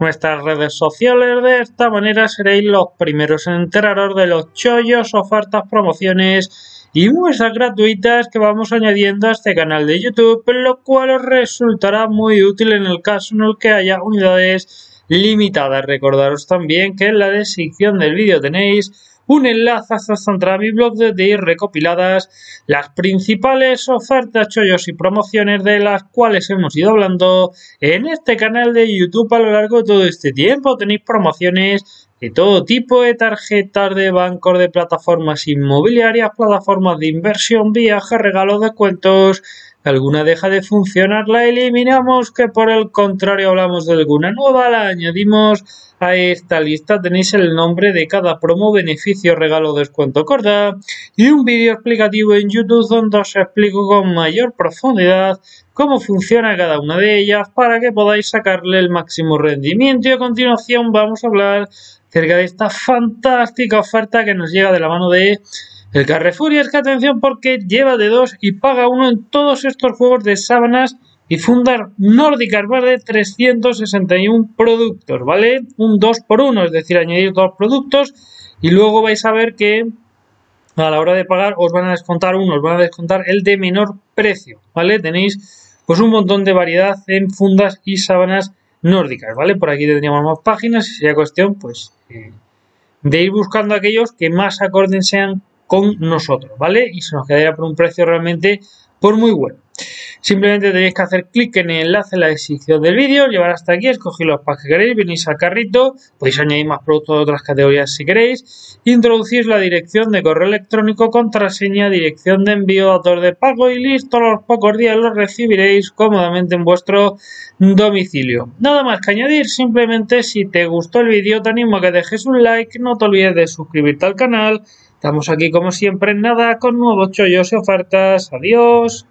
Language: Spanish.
nuestras redes sociales. De esta manera seréis los primeros en enteraros de los chollos, ofertas, promociones y muestras gratuitas que vamos añadiendo a este canal de YouTube, lo cual os resultará muy útil en el caso en el que haya unidades limitadas. Recordaros también que en la descripción del vídeo tenéis un enlace hasta mi blog de ir recopiladas las principales ofertas, chollos y promociones de las cuales hemos ido hablando en este canal de YouTube a lo largo de todo este tiempo. Tenéis promociones de todo tipo de tarjetas de bancos, de plataformas inmobiliarias, plataformas de inversión, viajes, regalos, descuentos. Alguna deja de funcionar, la eliminamos, que por el contrario hablamos de alguna nueva, la añadimos a esta lista. Tenéis el nombre de cada promo, beneficio, regalo, descuento corta y un vídeo explicativo en YouTube donde os explico con mayor profundidad cómo funciona cada una de ellas para que podáis sacarle el máximo rendimiento. Y a continuación vamos a hablar acerca de esta fantástica oferta que nos llega de la mano de el Carrefour y es que atención porque lleva de dos y paga uno en todos estos juegos de sábanas y fundar nórdicas de 361 productos, ¿vale? Un 2 por 1, es decir, añadir dos productos y luego vais a ver que a la hora de pagar os van a descontar uno, os van a descontar el de menor precio, ¿vale? Tenéis pues un montón de variedad en fundas y sábanas nórdicas, ¿vale? Por aquí tendríamos más páginas y sería cuestión, pues, eh, de ir buscando aquellos que más acorden sean con nosotros, ¿vale? Y se nos quedaría por un precio realmente por muy bueno. Simplemente tenéis que hacer clic en el enlace en la descripción del vídeo, llevar hasta aquí, escogéis los packs que queréis, venís al carrito, podéis añadir más productos de otras categorías si queréis, introducís la dirección de correo electrónico, contraseña, dirección de envío, datos de pago y listo, a los pocos días los recibiréis cómodamente en vuestro domicilio. Nada más que añadir, simplemente si te gustó el vídeo te animo a que dejes un like, no te olvides de suscribirte al canal, estamos aquí como siempre en nada con nuevos chollos y ofertas, adiós.